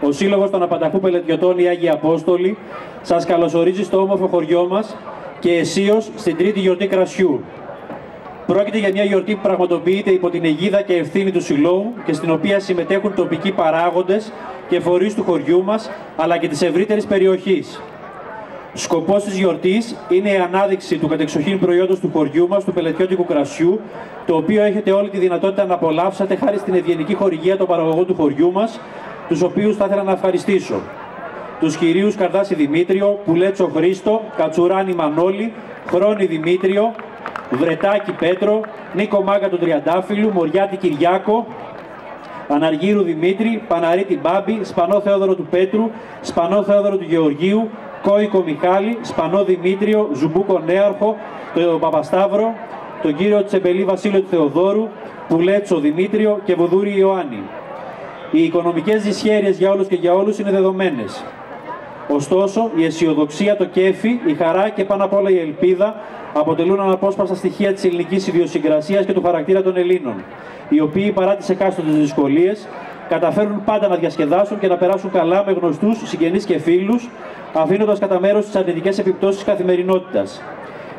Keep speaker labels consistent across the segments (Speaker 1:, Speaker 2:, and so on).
Speaker 1: ο Σύλλογος των Απανταχού Πελετιωτών οι Άγιοι Απόστολοι σας καλωσορίζει στο όμορφο χωριό μας και αισίως στην τρίτη γιορτή κρασιού. Πρόκειται για μια γιορτή που πραγματοποιείται υπό την αιγίδα και ευθύνη του Συλλόγου και στην οποία συμμετέχουν τοπικοί παράγοντες και φορείς του χωριού μας αλλά και της ευρύτερης περιοχής. Σκοπός της γιορτής είναι η ανάδειξη του κατεξοχήν προϊόντος του χωριού μας, του πελετιώτικου κρασιού, το οποίο έχετε όλη τη δυνατότητα να απολαύσατε χάρη στην ευγενική χορηγία των παραγωγών του χωριού μας, τους οποίους θα ήθελα να ευχαριστήσω. Τους κυρίους Καρδάση Δημήτριο, Πουλέτσο Χρήστο, Κατσουράνη Μανώλη, Χρόνη Δημήτριο, Βρετάκη Πέτρο, Νίκο Μάγκα του Τριαντάφυλλου, Μοριάτη Κυριάκο, Αναργύρου Δημήτρη, Παναρίτη Μπάμπη, Σπανό Θεόδωρο του Πέτρου, Σπανό Θεόδωρο του Γεωργίου, Κόικο Μιχάλη, Σπανό Δημήτριο, Ζουμπούκο Νέαρχο, τον Παπασταύρο, τον κύριο Τσεμπελή Βασίλειο του Θεοδώρου, Πουλέτσο Δημήτριο και Βουδούρη Ιωάννη. Οι οικονομικές δυσχέρειες για όλους και για όλους είναι δεδομένες. Ωστόσο, η αισιοδοξία, το κέφι, η χαρά και πάνω απ' όλα η ελπίδα αποτελούν αναπόσπαστα στοιχεία της ελληνικής ιδιοσυγκρασίας και του χαρακτήρα των Ελλήνων, οι οποίοι παρά τις εκάστοτε δυσκολίες καταφέρουν πάντα να διασκεδάσουν και να περάσουν καλά με γνωστούς, συγγενείς και φίλους, αφήνοντας κατά μέρος τις αρνητικές επιπτώσεις της καθημερινότητας.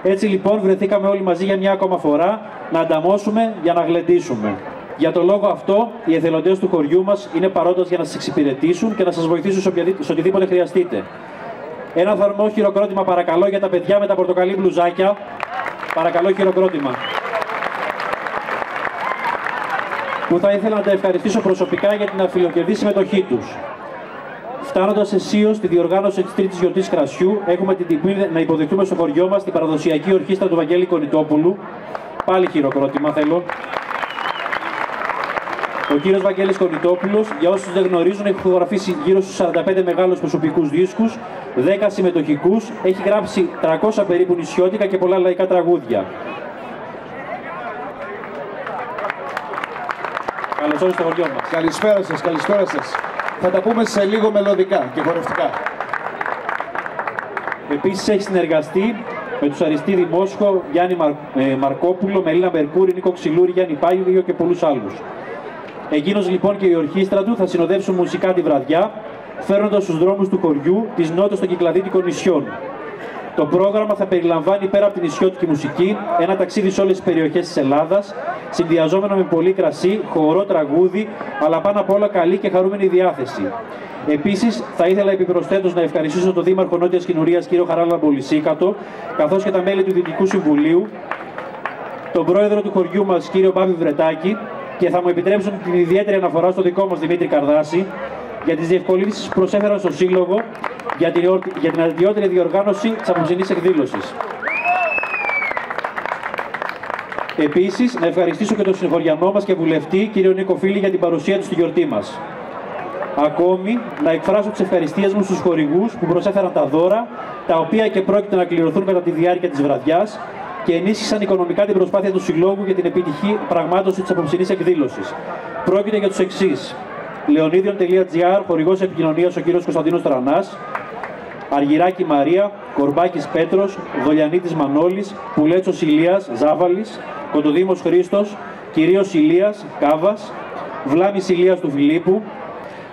Speaker 1: Έτσι λοιπόν βρεθήκαμε όλοι μαζί για μια ακόμα φορά να ανταμώσουμε για να γλεντήσουμε. Για τον λόγο αυτό, οι εθελοντές του χωριού μας είναι παρόντες για να σας εξυπηρετήσουν και να σας βοηθήσουν σε οτιδήποτε χρειαστείτε. Ένα θερμό χειροκρότημα παρακαλώ για τα παιδιά με τα πορτοκαλί μπλουζάκια. Παρακαλώ χειροκρότημα. Που θα ήθελα να τα ευχαριστήσω προσωπικά για την αφιλοκερδή συμμετοχή τους. Φτάνοντας αισίως στη διοργάνωση της Τρίτης Γιορτής Κρασιού, έχουμε την τιμή να υποδεχτούμε στο χωριό μας την παραδοσιακή ορχήστρα του Βαγγέλη Κονιτόπουλου. Πάλι χειροκρότημα θέλω. Ο κύριος Βαγγέλης Κονιτόπουλο, για όσους δεν γνωρίζουν, έχει φωτογραφίσει γύρω στους 45 μεγάλους προσωπικούς δίσκους, 10 συμμετοχικούς, έχει γράψει 300 περίπου νησιώτικα και πολλά λαϊκά τραγούδια. Καλώς ήρθατε στο χωριό μας.
Speaker 2: Καλησπέρα σας, καλησπέρα σας. Θα τα πούμε σε λίγο μελωδικά και χορευτικά.
Speaker 1: Επίσης έχει συνεργαστεί με τους Αριστίδη Μόσχο, Γιάννη Μαρ... ε, Μαρκόπουλο, Μελίνα Μερκούρη, Νίκο Ξυλούρη, Γιάννη Πάγιο και πολλούς άλλους. Εκείνος λοιπόν και η ορχήστρα του θα συνοδεύσουν μουσικά τη βραδιά, φέρνοντας στους δρόμους του χωριού τις νότες των κυκλαδίτικων νησιών. Το πρόγραμμα θα περιλαμβάνει πέρα από την νησιώτικη μουσική ένα ταξίδι σε όλες τις περιοχές της Ελλάδας, συνδυαζόμενο με πολύ κρασί, χορό τραγούδι, αλλά πάνω απ' όλα καλή και χαρούμενη διάθεση. Επίσης, θα ήθελα επιπροσθέτως να ευχαριστήσω τον Δήμαρχο Νότιας Κοινουρία κύριο Χαράλα Μπολισίκατο, καθώς και τα μέλη του Δυτικού Συμβουλίου, τον πρόεδρο του χωριού μας κύριο Μπάβη Βρετάκη, και θα μου επιτρέψουν την ιδιαίτερη αναφορά στο δικό μας Δημήτρη Καρδάση για τις διευκολύνσεις που προσέφεραν στο Σύλλογο για την, για την αδειότερη διοργάνωση της απόψινής εκδήλωσης. Επίσης, να ευχαριστήσω και τον συγχωριανό μας και βουλευτή, κύριο Νίκο Φίλη, για την παρουσία του στη γιορτή μας. Ακόμη, να εκφράσω τις ευχαριστίες μου στους χορηγούς που προσέφεραν τα δώρα, τα οποία και πρόκειται να κληρωθούν κατά τη διάρκεια της βραδιάς και ενίσχυσαν οικονομικά την προσπάθεια του Συλλόγου για την επιτυχή πραγμάτωση της απόψινή εκδήλωσης. Πρόκειται για τους εξής. Λεωνίδιον.gr, χορηγός επικοινωνίας ο κ. Κωνσταντίνος Τρανάς, Αργυράκη Μαρία, Κορμπάκης Πέτρος, Δολιανίτης Μανώλης, Πουλέτσος Ηλίας Ζάβαλης, Κοντοδήμος Χρήστος, κυρίω Ηλίας Κάβας, Βλάμης Ηλίας του Φιλίππου,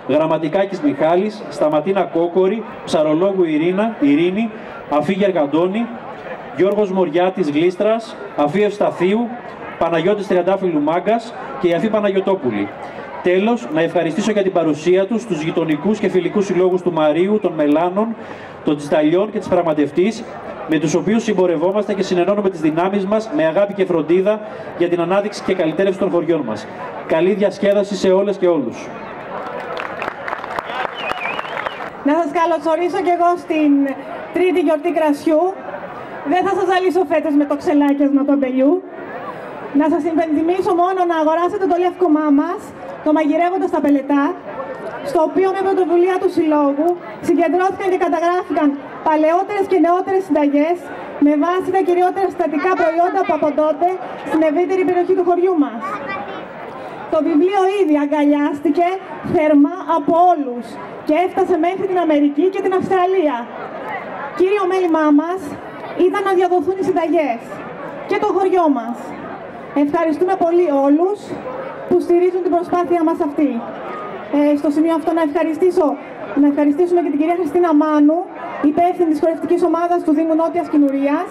Speaker 1: Γραμματικάκης Μιχάλης, Σταματίνα Κόκορη, Ψαρολόγου Ειρήνα, Ειρήνη, Αφήγερ Καντώνη, Γιώργος Μοριάτης Γλίστρας, Αφή Ευσταθίου, Παναγιώτης Τριαντάφυλλου Μάγκας και η Αφή Παναγιωτόπουλη. Τέλος, να ευχαριστήσω για την παρουσία τους στους γειτονικούς και φιλικούς συλλόγους του Μαρίου, των Μελάνων, των Τσιταλιών και της Πραγματευτής, με τους οποίους συμπορευόμαστε και συνενώνουμε τις δυνάμεις μας με αγάπη και φροντίδα για την ανάδειξη και καλυτέρευση των χωριών μας. Καλή διασκέδαση σε όλες και όλους.
Speaker 3: Να σας καλωσορίσω και εγώ στην τρίτη γιορτή κρασιού δεν θα σας ζαλίσω φέτος με το ξελάκιασμα του αμπελιού. Να σας υπενθυμίσω μόνο να αγοράσετε το λεύκομά μας, το μαγειρεύοντας τα πελετά, στο οποίο με πρωτοβουλία του Συλλόγου συγκεντρώθηκαν και καταγράφηκαν παλαιότερες και νεότερες συνταγές με βάση τα κυριότερα συστατικά προϊόντα που από τότε στην ευρύτερη περιοχή του χωριού μας. Το βιβλίο ήδη αγκαλιάστηκε θερμά από όλους και έφτασε μέχρι την Αμερική και την Αυστραλία. Κύριο μέλημά μας, ήταν να διαδοθούν οι συνταγές και το χωριό μας. Ευχαριστούμε πολύ όλους που στηρίζουν την προσπάθεια μας αυτή. ε, στο σημείο αυτό να ευχαριστήσω να ευχαριστήσουμε και την κυρία Χριστίνα Μάνου, υπεύθυνη της χορευτικής ομάδας του Δήμου Νότιας Κινουρίας,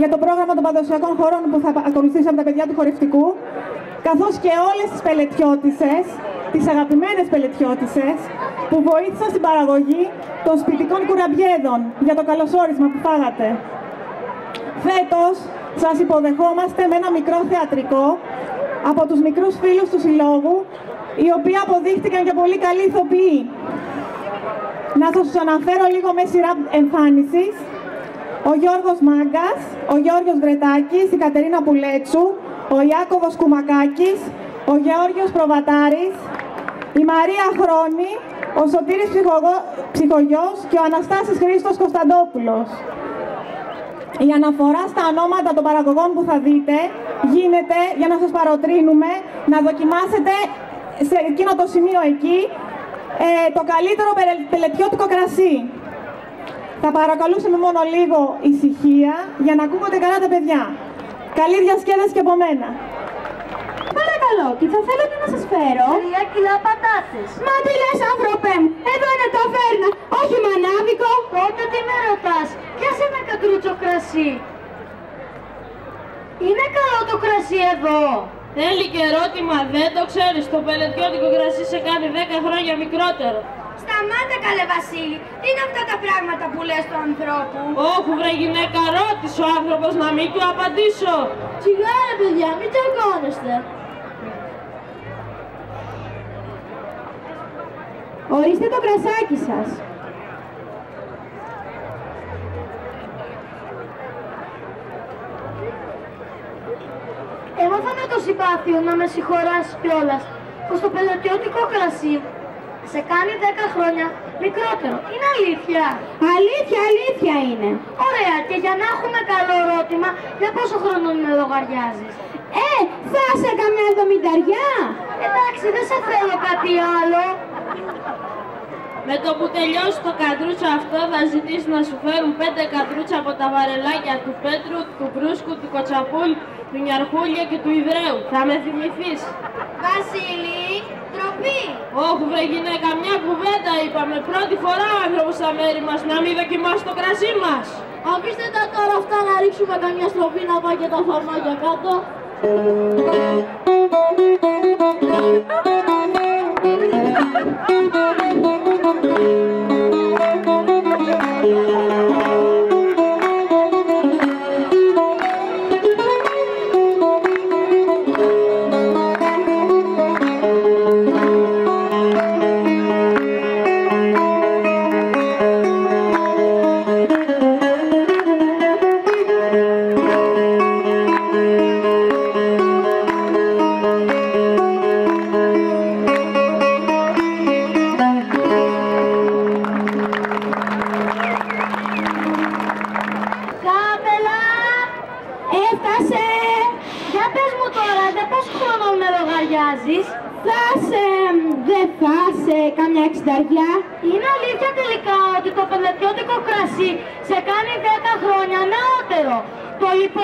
Speaker 3: για το πρόγραμμα των παραδοσιακών χωρών που θα ακολουθήσει από τα παιδιά του χορευτικού, καθώς και όλες τις πελετιώτισες, τις αγαπημένες πελετιώτισες, που βοήθησαν στην παραγωγή των σπιτικών κουραμπιέδων για το καλωσόρισμα που φάγατε. Φέτος σας υποδεχόμαστε με ένα μικρό θεατρικό από τους μικρούς φίλους του Συλλόγου, οι οποίοι αποδείχτηκαν και πολύ καλοί ηθοποιοί. Να σας τους αναφέρω λίγο με σειρά εμφάνισης. Ο Γιώργος Μάγκας, ο Γιώργος Βρετάκης, η Κατερίνα Πουλέτσου, ο Ιάκωβος Κουμακάκης, ο Γεώργιος Προβατάρης, η Μαρία Χρόνη, ο Σωτήρης Ψυχογιός και ο Αναστάσης Χρήστος Κωνσταντόπουλος. Η αναφορά στα ονόματα των παραγωγών που θα δείτε γίνεται για να σας παροτρύνουμε να δοκιμάσετε σε εκείνο το σημείο εκεί ε, το καλύτερο πελετιώτικο κρασί. Θα παρακαλούσαμε μόνο λίγο ησυχία για να ακούγονται καλά τα παιδιά. Καλή διασκέδαση και από μένα.
Speaker 4: Παρακαλώ, τι θα θέλετε να σας φέρω.
Speaker 5: Τρία κιλά πατάτες.
Speaker 4: Μα τι λες άνθρωπε μου, εδώ είναι το φέρνα, όχι μανάβικο.
Speaker 5: Τότε τι με ρωτάς, πιάσε ένα κατρούτσο κρασί. Είναι καλό το κρασί εδώ.
Speaker 6: Θέλει και ερώτημα, δεν το ξέρεις, το πελετιώτικο κρασί σε κάνει 10 χρόνια μικρότερο.
Speaker 5: Σταμάτα καλέ Βασίλη, τι είναι αυτά τα πράγματα που λες του ανθρώπου;
Speaker 6: Όχι βρε γυναίκα, ρώτησε ο άνθρωπος να μην του απαντήσω.
Speaker 5: Σιγά ρε παιδιά, μην τσακώνεστε.
Speaker 4: Ορίστε το κρασάκι σας.
Speaker 5: Έμαθα με το συμπάθειο να με συγχωράσει κιόλας πως το πελετιώτικο κρασί σε κάνει 10 χρόνια μικρότερο. Είναι αλήθεια.
Speaker 4: Αλήθεια, αλήθεια είναι.
Speaker 5: Ωραία, και για να έχουμε καλό ερώτημα, για πόσο χρόνο με λογαριάζεις;
Speaker 4: Ε, θα σε καμιά εβδομηνταριά.
Speaker 5: Εντάξει, δεν σε θέλω κάτι άλλο.
Speaker 6: Με το που τελειώσει το κατρούτσο αυτό θα ζητήσει να σου φέρουν πέντε κατρούτσα από τα βαρελάκια του Πέτρου, του Μπρούσκου, του Κοτσαπούλ, του Νιαρχούλια και του Ιδραίου. Θα με θυμηθείς.
Speaker 5: Βασίλη, τροπή.
Speaker 6: Όχι βρε γυναίκα, μια κουβέντα είπαμε. Πρώτη φορά ο άνθρωπος στα μέρη μας να μην δοκιμάσει το κρασί μας.
Speaker 5: Αφήστε τα τώρα αυτά να ρίξουμε καμιά στροφή να πάει και τα φαρμάκια κάτω. Κάπελα!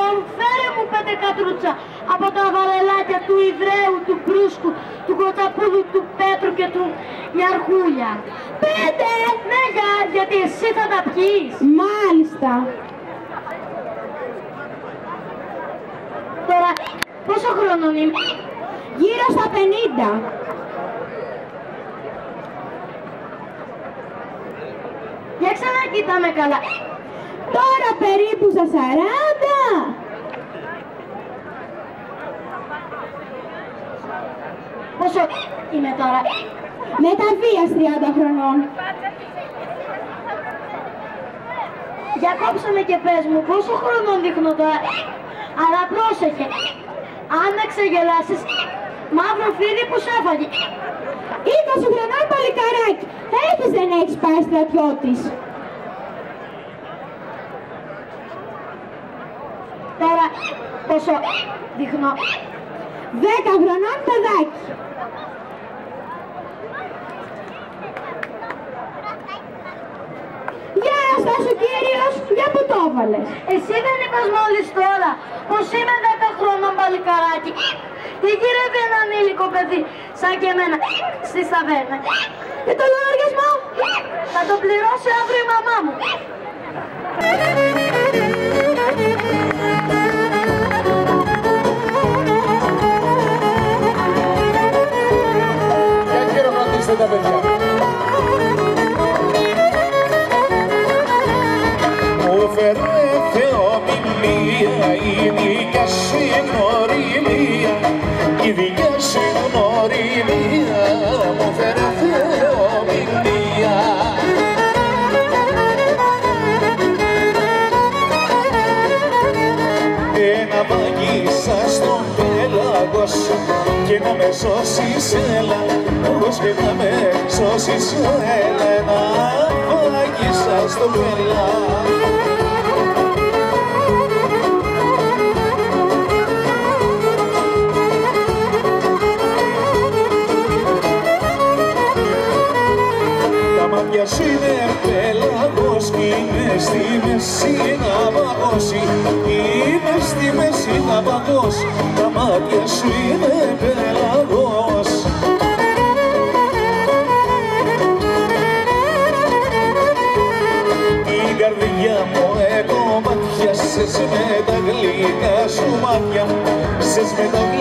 Speaker 5: Λοιπόν φέρε μου πέντε κατρούτσα από τα βαρελάκια του Ιδραίου, του Μπρούσκου, του Κοτσαπούδου, του Πέτρου και του Ιαρχούλια.
Speaker 4: Πέντε.
Speaker 5: Ναι, για, γιατί εσύ θα τα πιείς.
Speaker 4: Μάλιστα.
Speaker 5: Τώρα, πόσο χρόνο είμαι.
Speaker 4: Γύρω στα 50.
Speaker 5: Για ξανακοίταμε καλά.
Speaker 4: Τώρα περίπου στα 40.
Speaker 5: Πόσο είμαι τώρα;
Speaker 4: Μεταβίας 30 χρονών.
Speaker 5: Για κόψε με και πες μου πόσο χρόνο δείχνω τώρα; Αλλά πρόσεχε. Αν με ξεγελάσεις, μαύρο φίδι που σ' έφαγε.
Speaker 4: 20 χρονών παλικαράκι. Έχεις δεν έχεις πάει στρατιώτης.
Speaker 5: Τώρα πόσο δείχνω.
Speaker 4: 10 χρονών παιδάκι. Γεια σας ο κύριος, για που το έβαλες.
Speaker 5: Εσύ δεν είπες μόλις τώρα πως είμαι 10 χρόνων παλικαράκι. Τι γυρεύει ένα ανήλικο παιδί σαν και εμένα, στη ταβέρνα. Και το λογαριασμό θα το πληρώσει αύριο η μαμά μου.
Speaker 2: Τα παιδιά.
Speaker 7: Μου φέρε θεομηνία η δικιά σου γνωριμία η δικιά σου γνωριμία μου φέρε θεομηνία Ένα βαγίσα στον πέλαγος και να με σώσεις έλα όπως και να με σώσεις έλα ένα βαγίσα στον πέλαγος Τα μάτια σου είναι πέλαγος κι είμαι στη μέση να παγώσει. Είμαι στη μέση να παγώσει. Τα μάτια σου είναι πέλαγος με τα γλυκά σου μάτια Σες με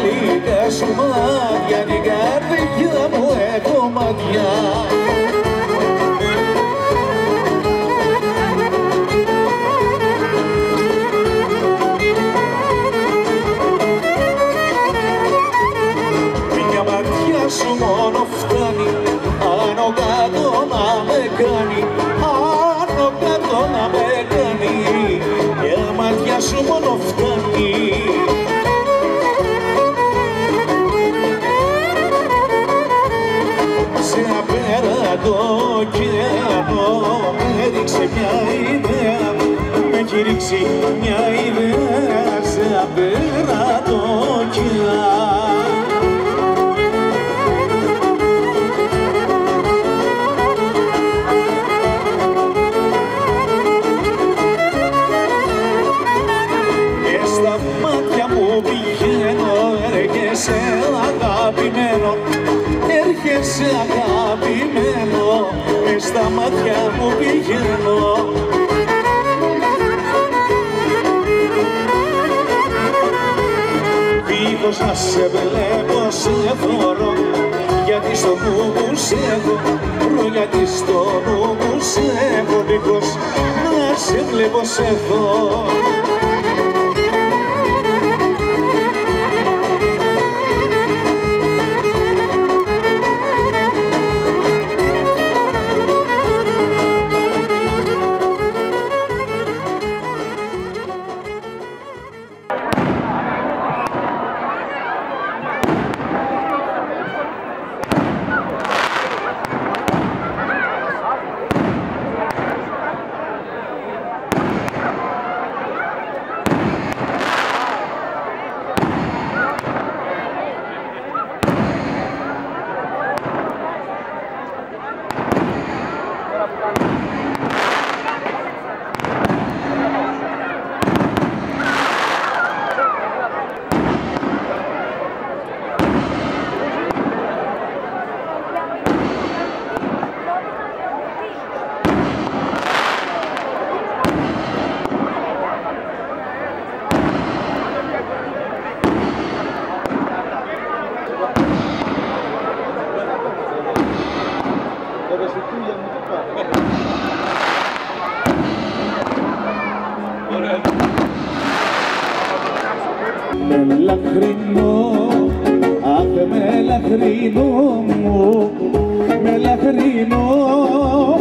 Speaker 7: Δίχως να σε βλέπω σε θωρώ. Γιατί στο νου μου σε έχω, βρω γιατί στο νου μου σε έχω. Δίχως να σε βλέπω σε δω
Speaker 8: Με λαχρινό, αχ με λαχρινό μου, με λαχρινό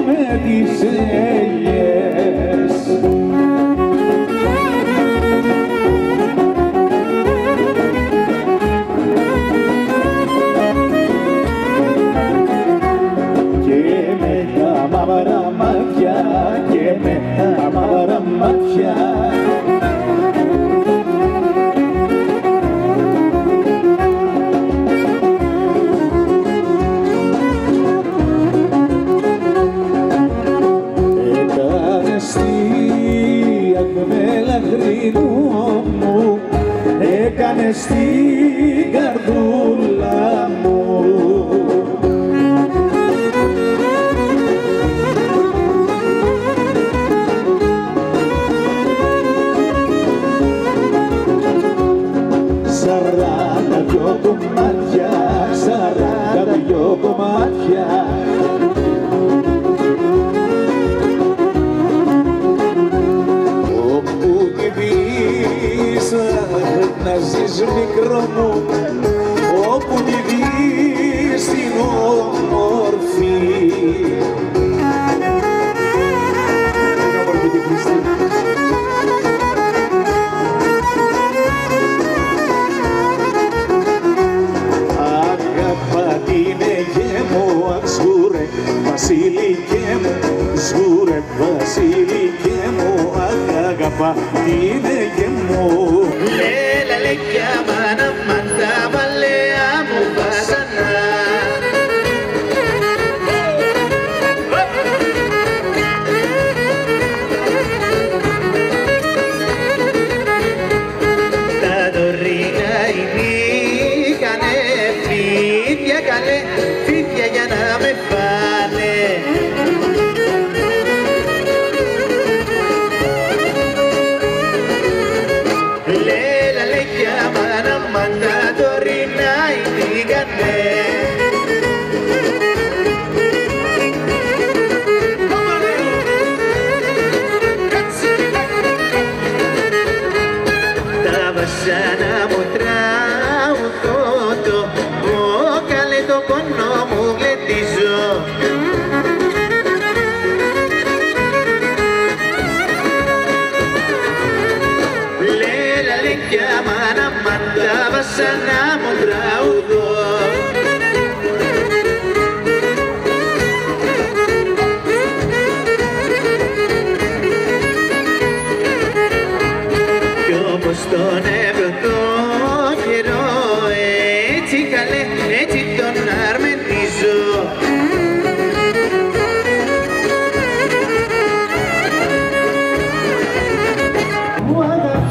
Speaker 8: με τις ελιές. Και με τα μαύρα μάτια, και με τα μαύρα μάτια, στην καρδούλα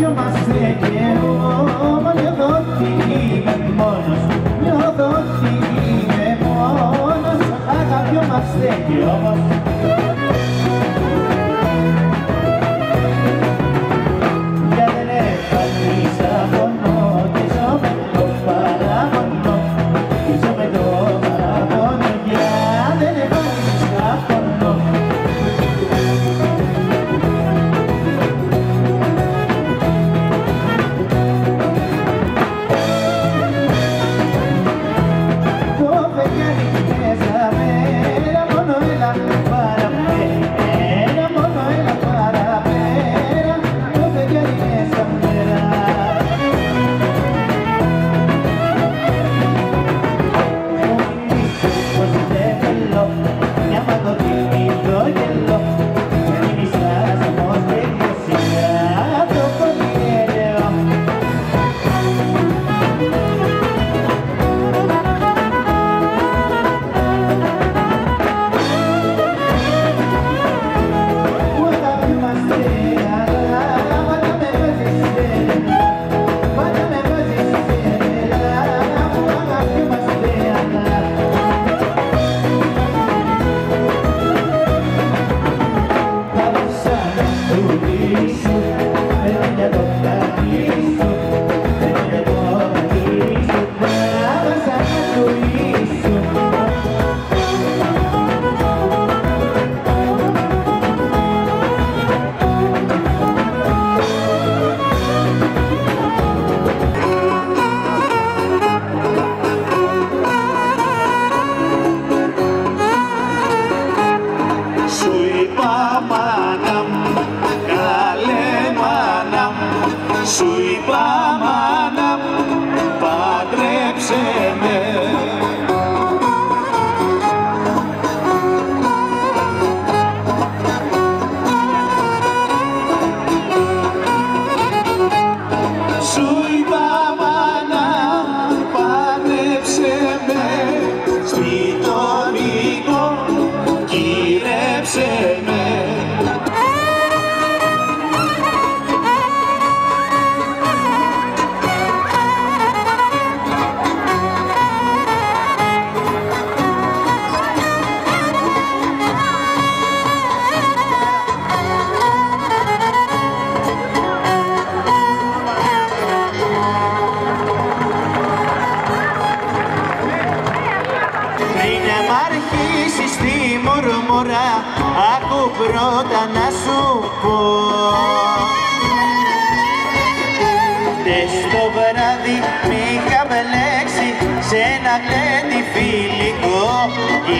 Speaker 2: είμαστε και
Speaker 8: εγώ νιώθω ότι είμαι μόνος. Νιώθω ότι είμαι μόνος. Αγαπιόμαστε και όμως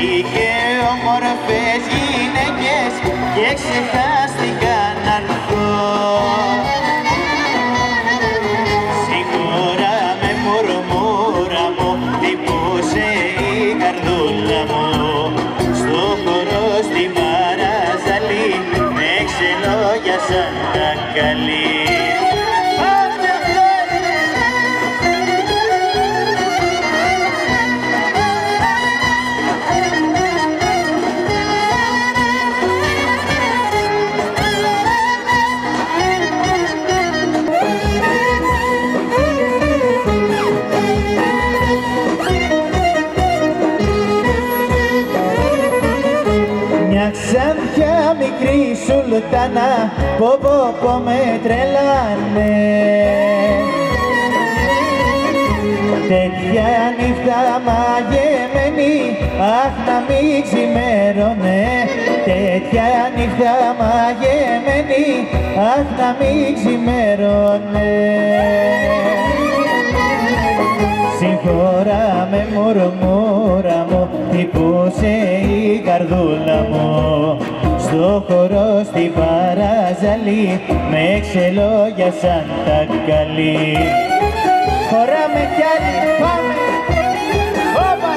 Speaker 8: Είχε όμορφες γυναίκες και ξεχάστηκα σουλτάνα πω πω πω με τρελάνε. Τέτοια νύχτα μαγεμένη αχ να μην ξημέρωνε. Τέτοια νύχτα μαγεμένη αχ να μην ξημέρωνε. Συγχώρα με μουρμούρα μου τυπούσε η καρδούλα μου στο χώρο στη Παραζαλή με ξελόγια σαν τα καλή Χωράμε κι άλλοι, πάμε! Όπα!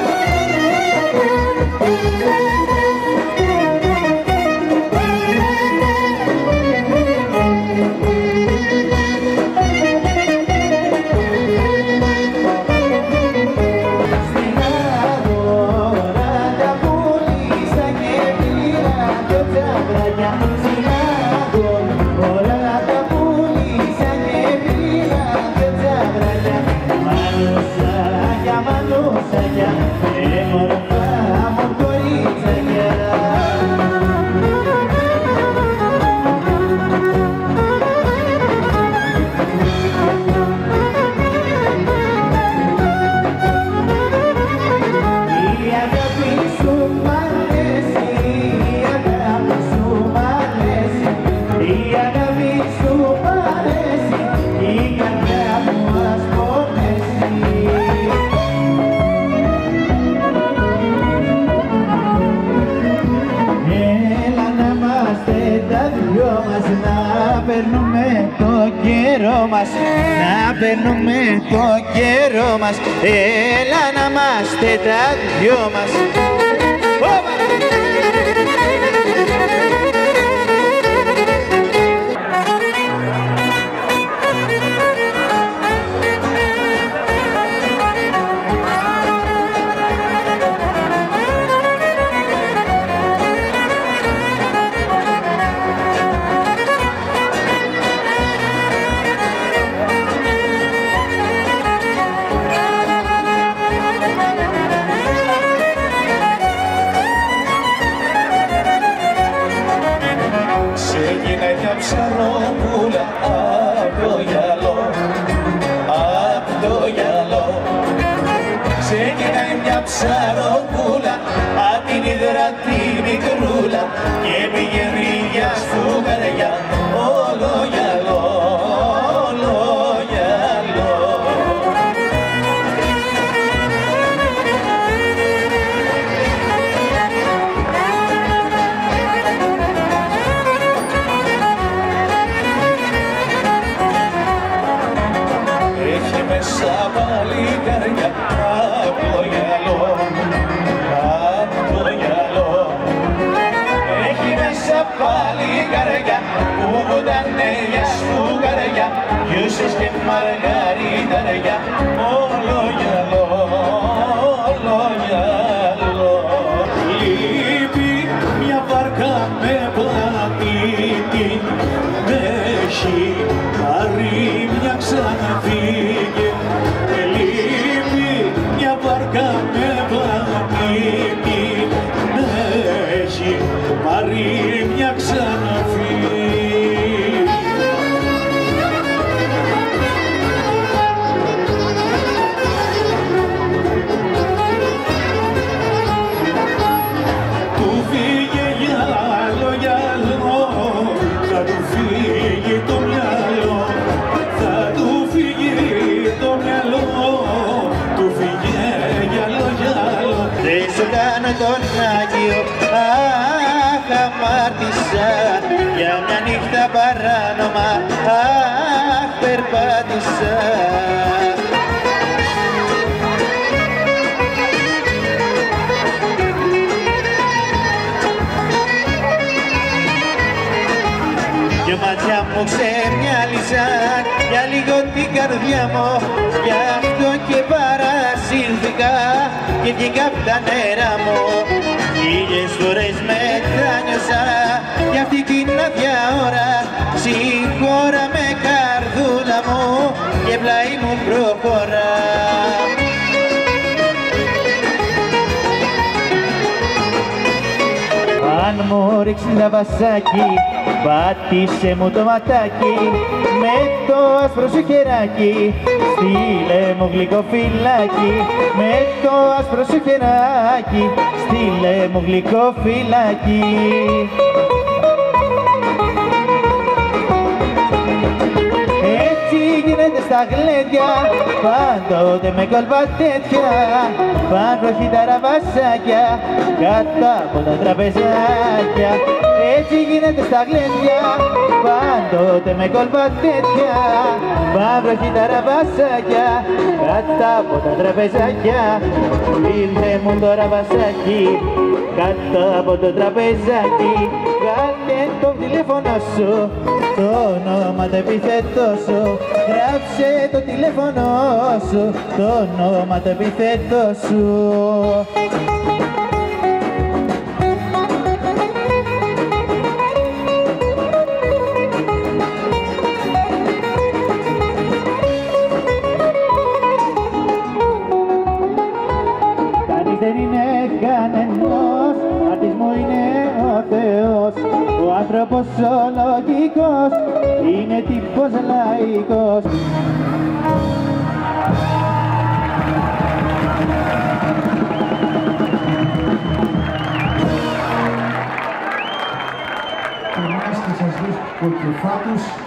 Speaker 8: Έλα να είμαστε τα δυο μας
Speaker 7: Έχει μέσα παλικάρια απ' το γυαλό, απ' το γυαλό. Έχει μέσα παλικάρια που βουτάνε για σφουγγαριά, γιούσες και μαργαριταριά,
Speaker 8: περπάτησα Δυο μάτια μου ξεμυάλισαν για λίγο την καρδιά μου. Γι' αυτό και παρασύρθηκα και βγήκα απ' τα νερά μου. Χίλιες φορές μετάνιωσα για αυτή την άδεια ώρα Συγχώρα με καρδούλα μου και πλάι μου προχωρά. Αν μου ρίξεις ένα βασάκι, πάτησε μου το ματάκι. Με το άσπρο σου χεράκι, στείλε μου γλυκό φυλάκι. Με το άσπρο σου χεράκι, στείλε μου γλυκό φυλάκι. Γίνεται στα γλέντια. Πάντοτε με κόλπα τέτοια Πάνω τα ραβασάκια Κάτω από τα τραπεζάκια. Έτσι γίνεται στα γλέντια Πάντοτε με κόλπα τέτοια Πάνω τα ραβασάκια Κάτω από τα τραπεζάκια. Ήρθε μου το ραβασάκι Κάτω από το τραπεζάκι. Κάνε το τηλέφωνο σου Το όνομα το επιθέτω σου. Γράψε το τηλέφωνο σου Το όνομα το επιθέτω σου λογικός είναι τύπος λαϊκός.
Speaker 9: Εμάς και σας βρίσκω κεφάτους